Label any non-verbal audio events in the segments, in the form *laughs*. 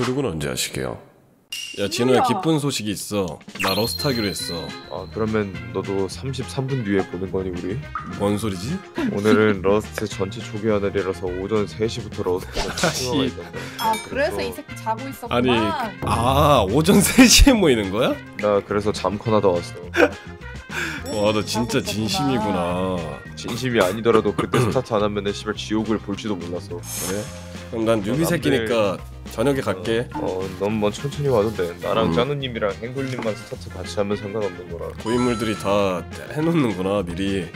구독은 언제 하시게요? 야 진우야 기쁜 소식이 있어 나 러스트 하기로 했어 아 그러면 너도 33분 뒤에 보는 거니 우리? 뭔 소리지? 오늘은 *laughs* 러스트 전체 초기화 날이라서 오전 3시부터 러스트가 있던데 *laughs* 아 그래서 그래서- 이 새끼 자고 있었구나. 아니 아 오전 *laughs* 3시에 모이는 거야? 나 그래서 잠 커나다 왔어 그래서 와너 자고 진짜 있었구나. 진심이구나 진심이 아니더라도 그때 *clears throat* 스타트 안 하면은 씨발 지옥을 볼지도 몰랐어 그래? 그럼 난 newbie 어, 새끼니까 저녁에 갈게 어 넌 뭐 천천히 와도 돼 나랑 음. 짜누님이랑 행굴님만 스타트 같이 하면 상관없는 거라 고인물들이 다 해놓는구나 미리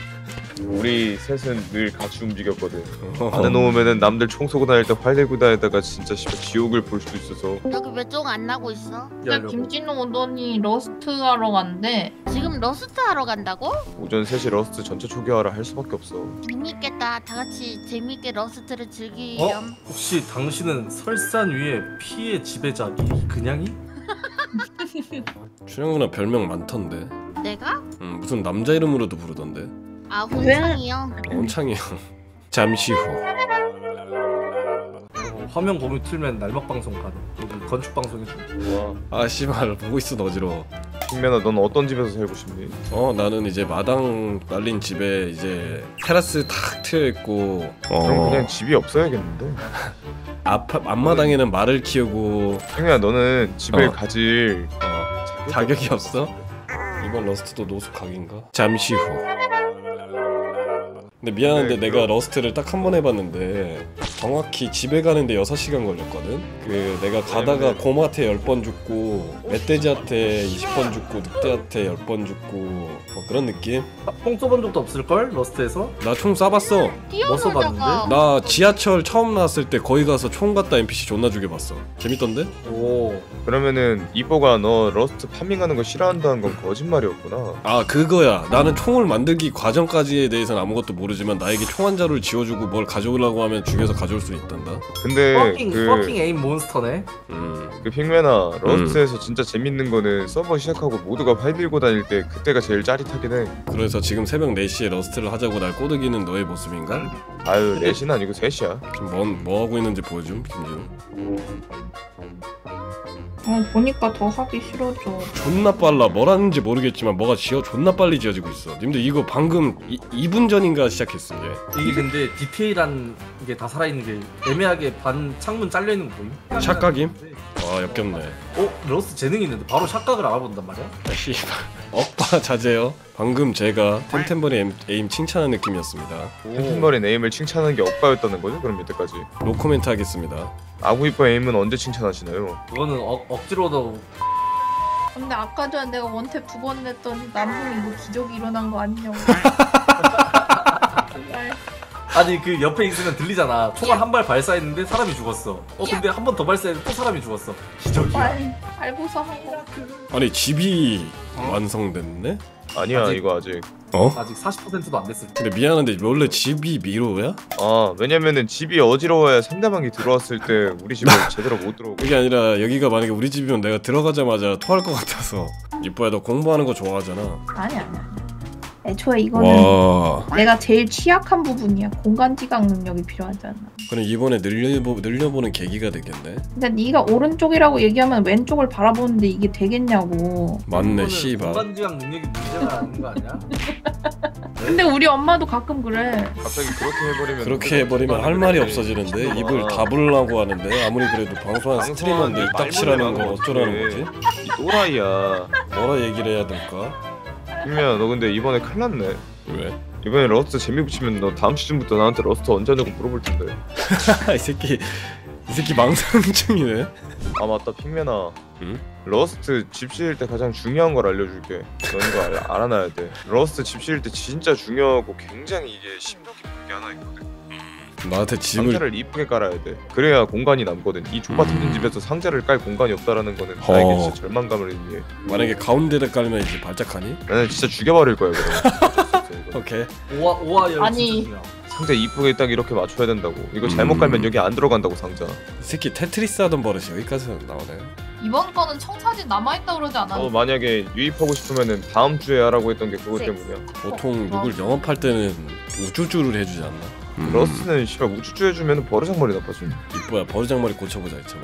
우리 셋은 늘 같이 움직였거든 어. 안 해놓으면은 남들 총 쏘고 다닐 때 활 들고 다니다가 진짜 씨발 지옥을 볼 수도 있어서 여기 왜 쫑 안 나고 있어? 근데 김진호 오더니 러스트 하러 간대. 지금 러스트 하러 간다고? 오전 3시 러스트 전체 초기화라 할 수밖에 없어 재밌겠다. 다 같이 재밌게 러스트를 즐기렴. 어? 혹시 당신은 설산 위에 피의 지배자기 그냥이? *laughs* 누나 별명 많던데 내가? 음, 무슨 남자 이름으로도 부르던데 아 혼창이요. 원창이 형 *laughs* 잠시 후 어, 화면 공유 틀면 날막 방송 여기 건축 방송 해줘 와아 씨발 보고 있어 어지러워 핑면아 넌 어떤 집에서 살고 싶니? 어 나는 이제 마당 날린 집에 이제 테라스 탁 트여 있고 그럼 어 그냥 집이 없어야겠는데 *laughs* 앞 앞마당에는 말을 키우고 형이야 너는 집을 어. 가질 어 자격이 없어? 이번 러스트도 노숙 각인가? 잠시 후 근데 미안한데 네, 내가. 러스트를 딱 한 번 해봤는데 정확히 집에 가는데 6시간 걸렸거든? 그 내가 가다가 네. 곰한테 10번 죽고 멧돼지한테 20번 죽고 늑대한테 10번 죽고 뭐 그런 느낌? 아, 총 쏴본 적도 없을걸? 러스트에서? 나 총 쏴봤어 뛰어놀다가 써봤는데? 나 지하철 처음 나왔을 때 거기 가서 총 갖다 NPC 존나 죽여봤어 재밌던데? 오 그러면은 이뽀가 너 러스트 farming하는 거 싫어한다는 건 거짓말이었구나 아 그거야 나는 총을 만들기 과정까지에 대해서는 아무것도 모르지만 나에게 총 한 자루를 쥐여주고 뭘 가져오려고 하면 죽여서 가져올 수 있단다? 근데 fucking 그, fucking aim monster네. 음. 그 핑맨아 러스트에서 진짜 재밌는 거는 서버 시작하고 모두가 활 들고 다닐 때 그때가 제일 짜릿하긴 해. 그래서 지금 새벽 4시에 러스트를 하자고 날 꼬드기는 너의 모습인가? 아유 4시는 아니고 3시야. 지금 뭔, 뭐 하고 있는지 보여줌 김진우 어 보니까 더 하기 싫어져. 존나 빨라. 뭘 하는지 모르겠지만 뭐가 지어 존나 빨리 지어지고 있어. 님들 이거 방금 이, 2분 전인가 시작 했어 이게 이게 근데 디테일한 게 다 살아있는 게 애매하게 반 창문 잘려있는 거 보임? 샷각임? 아 역겹네 어? 러스트 재능 있는데 바로 샷각을 알아본단 말이야? 아, 씨발 억바 자제요 방금 제가 템템버리 aim, aim 칭찬한 느낌이었습니다 템템버린 aim을 칭찬하는 게 억바였다는 거죠? 그럼 여태까지 노코멘트 하겠습니다 아구이뻐 에임은 언제 칭찬하시나요? 그거는 억, 억지로도 근데 아까 전에 내가 원탭 두 번 냈더니 남궁이 뭐 기적이 일어난 거 아니냐고. *laughs* 아니 그 옆에 있으면 들리잖아 총알 한 발 발사했는데 사람이 죽었어 어 근데 한 번 더 발사했는데 또 사람이 죽었어 기적이야 말 알고서. 아니 집이 완성됐네? 아니야 아직- 이거 아직 어? 아직 40%도 안 됐을 때 근데 미안한데 원래 집이 미로야? 아 왜냐면은 집이 어지러워야 상대방이 들어왔을 때 우리 집을 제대로 못 들어오고 그게 아니라 여기가 만약에 우리 집이면 내가 들어가자마자 토할 것 같아서 이뻐야 너 공부하는 거 좋아하잖아 아니 아니 아니. 애초에 이거는 와 내가 제일 취약한 부분이야. 공간 지각 능력이 필요하잖아. 그럼 이번에 늘려보, 늘려보는 계기가 되겠네 근데 네가 오른쪽이라고 얘기하면 왼쪽을 바라보는데 이게 되겠냐고. 맞네 씨발 공간 지각 능력이 문제가 아닌 거 아니야? *laughs* 근데 우리 엄마도 가끔 그래. 갑자기 그렇게 해버리면 그렇게 해버리면 할 말이 없어지는데 미친놈아. 입을 다물라고 하는데 아무리 그래도 방송한 스트리머인데 입닥치라는 거 말문을 어쩌라는 거지? 이 또라이야 뭐라 얘기를 해야 될까? 핑맨아 너 근데 이번에 큰일 났네. 왜? 이번에 러스트 재미 붙이면 너 다음 시즌부터 나한테 러스트 언제 하냐고 물어볼 텐데. *laughs* 이 새끼 이 새끼 망상증이네. *laughs* 아 맞다 핑맨아. 응? 러스트 집 지을 때 가장 중요한 걸 알려줄게. 넌 이거 알, 알아놔야 돼. 러스트 집 지을 때 진짜 중요하고 굉장히 이게 심도 깊은 게 하나 있거든 나한테 집을 상자를 이쁘게 깔아야 돼 그래야 공간이 남거든 이 좁아터진 음. 집에서 상자를 깔 공간이 없다라는 거는 허. 나에게 진짜 절망감을 의미해 만약에 가운데를 깔면 이제 발작하니? 나는 진짜 죽여버릴 거야 그럼. *laughs* 오케이 오와 오와 열 아니. 상자 이쁘게 딱 이렇게 맞춰야 된다고 이거 잘못 음. 깔면 여기 안 들어간다고 상자 이 새끼 테트리스 하던 버릇이 여기까지 나오네 이번 거는 청사진 남아있다 그러지 않았나? 너 만약에 유입하고 싶으면은 다음 주에 하라고 했던 게 그것 네. 때문이야 보통 누굴 영업할 때는 우쭈쭈를 해주지 않나? 음. Rust는 씨발 우쭈쭈 해주면 버르장머리 나빠져 이뻐야 버르장머리 고쳐보자 이참에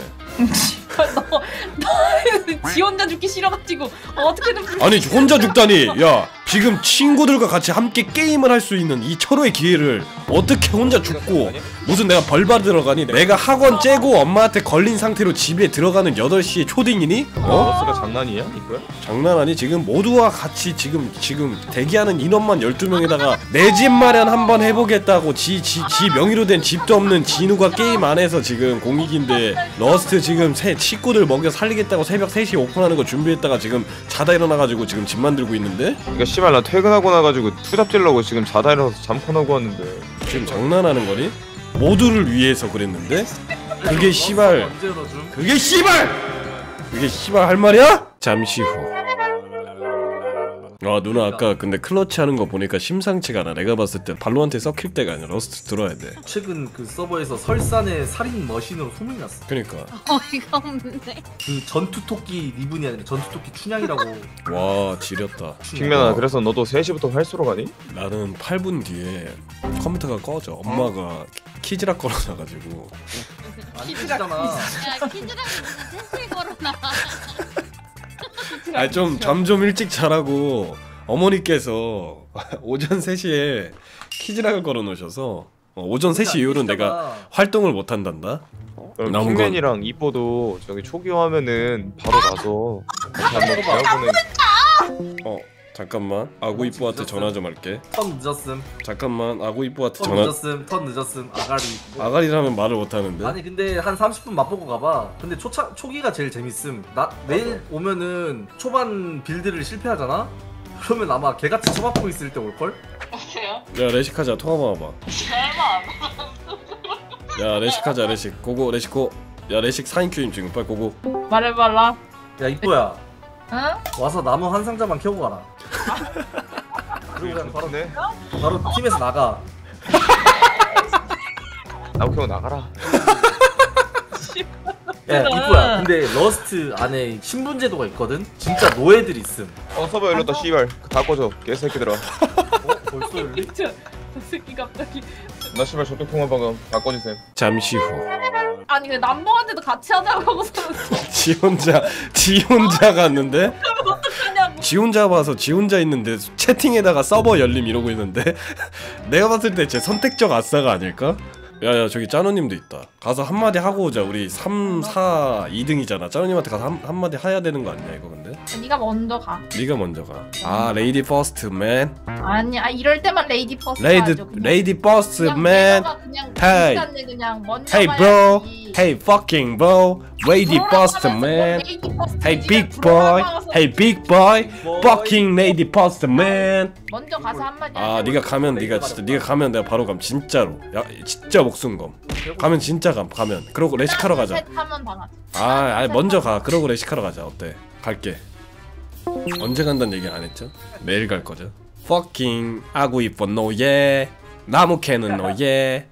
너너 지 혼자 죽기 싫어가지고 어떻게든 불- 아니 혼자 죽다니 야 지금 친구들과 같이 함께 게임을 할 수 있는 이 철호의 기회를 어떻게 혼자 죽고 무슨 내가 벌 받으러 가니 내가 학원 째고 엄마한테 걸린 상태로 집에 들어가는 8시에 초딩이니? 어? 러스가 장난이야 이거야? 장난 아니 지금 모두와 같이 지금 지금 대기하는 인원만 12명에다가 내 집 마련 한번 해보겠다고 지, 지, 지 명의로 된 집도 없는 진우가 게임 안에서 지금 공익인데 러스트 지금 새 식구들 먹여 살리겠다고 새벽 3시에 오픈하는 거 준비했다가 지금 자다 일어나가지고 지금 집 만들고 있는데 그러니까 씨발 나 퇴근하고 나가지고 투잡질러고 지금 자다 일어나서 잠코 나고 왔는데 지금 장난하는 거니? 모두를 위해서 그랬는데? 그게 씨발? 그게 씨발! 그게 씨발 할 말이야? 잠시 후. 아 누나 아까 근데 클러치 하는 거 보니까 심상치가 않아. 내가 봤을 때 Valo한테 썩힐 때가 아니라 Rust 들어야 돼. 최근 그 서버에서 설산의 살인 머신으로 소문이 났어. 그니까 어이가 없네. 그 전투 토끼 리븐이 아니라 전투 토끼 춘향이라고. 와 지렸다. 킹면아 그래서 너도 3시부터 활쏘러 가니? 나는 8분 뒤에 컴퓨터가 꺼져. 엄마가 키즈락 걸어놔가지고 잖아 야 키즈랑 무슨 텐트에 걸어놔. 아좀 잠 좀 일찍 자라고 어머니께서 *laughs* 오전 3시에 키즈락을 걸어 놓으셔서 어, 오전 3시 이후로는 내가 활동을 못 한단다. 그럼 남은 건- 킹맨이랑 이뻐도 저기 초기화하면은 바로 가서 같이 한번 배워보는 어 잠깐만 아구 이뽀한테 전화 좀 할게. 턴 늦었음. 잠깐만 아구 이뽀한테 턴 전화. 늦었음. 턴 늦었음. 아가리. 아가리라면 말을 못 하는데. 아니 근데 한 30분 맛보고 가봐. 근데 초차 초기가 제일 재밌음. 나 내일 오면은 초반 빌드를 실패하잖아. 그러면 아마 개같이 쳐맞고 있을 때 올걸? 야 레식하자 통화 봐봐. 야 레식하자 레식 고고 레식고. 야 레식 4인 queue임 지금 빨리 고고. 말해봐라 야 이뻐야. 응? 와서 나무 한 상자만 캐고 가라. 그리고 그냥 바로 내 바로 팀에서 나가. *laughs* 그냥 나가라 *laughs* 야 이뻐야. 근데 Rust 안에 신분 제도가 있거든. 진짜 노예들 있음. 어 서버 열렸다 씨발 다 꺼져 개새끼들아 어? 벌써 열리? 저, 저 새끼 갑자기 나 씨발 저쪽 통화 방금 다 꺼지셈 잠시 후. 아니 그 남봉한테도 같이 하자고 하고서는 지 혼자 지 혼자 갔는데 *laughs* 지 혼자 봐서 지 혼자 있는데 채팅에다가 서버 열림 이러고 있는데 *laughs* 내가 봤을 때 제 선택적 아싸가 아닐까? 야야 저기 짜누님도 있다. 가서 한마디 하고 오자. 우리 3, 4, 2등이잖아. 짜누님한테 가서 한, 한마디 해야 되는 거 아니야 이거 근데? 네가 먼저 가. 네가 먼저 가아 lady first man. 아니 아 이럴 때만 lady first lady. lady first 그냥 man. 그냥 먼저 bro 가야지. Hey fucking bro. lady first Hey big boy. Hey big boy. Fucking lady man 먼저 가서 한마디 아. 네가 가면 네가 진짜 네가 가면 내가 바로 감 진짜로. 야 진짜 목숨 검 가면 진짜 감 가면. 그러고 레식하러 가자. 아 아니 먼저 가. 그러고 레식하러 가자. 어때? 갈게. 언제 간다는 얘기 안 했죠? 매일 갈 거죠? Fucking 아구 이뻐 노예 나무 캐는 노예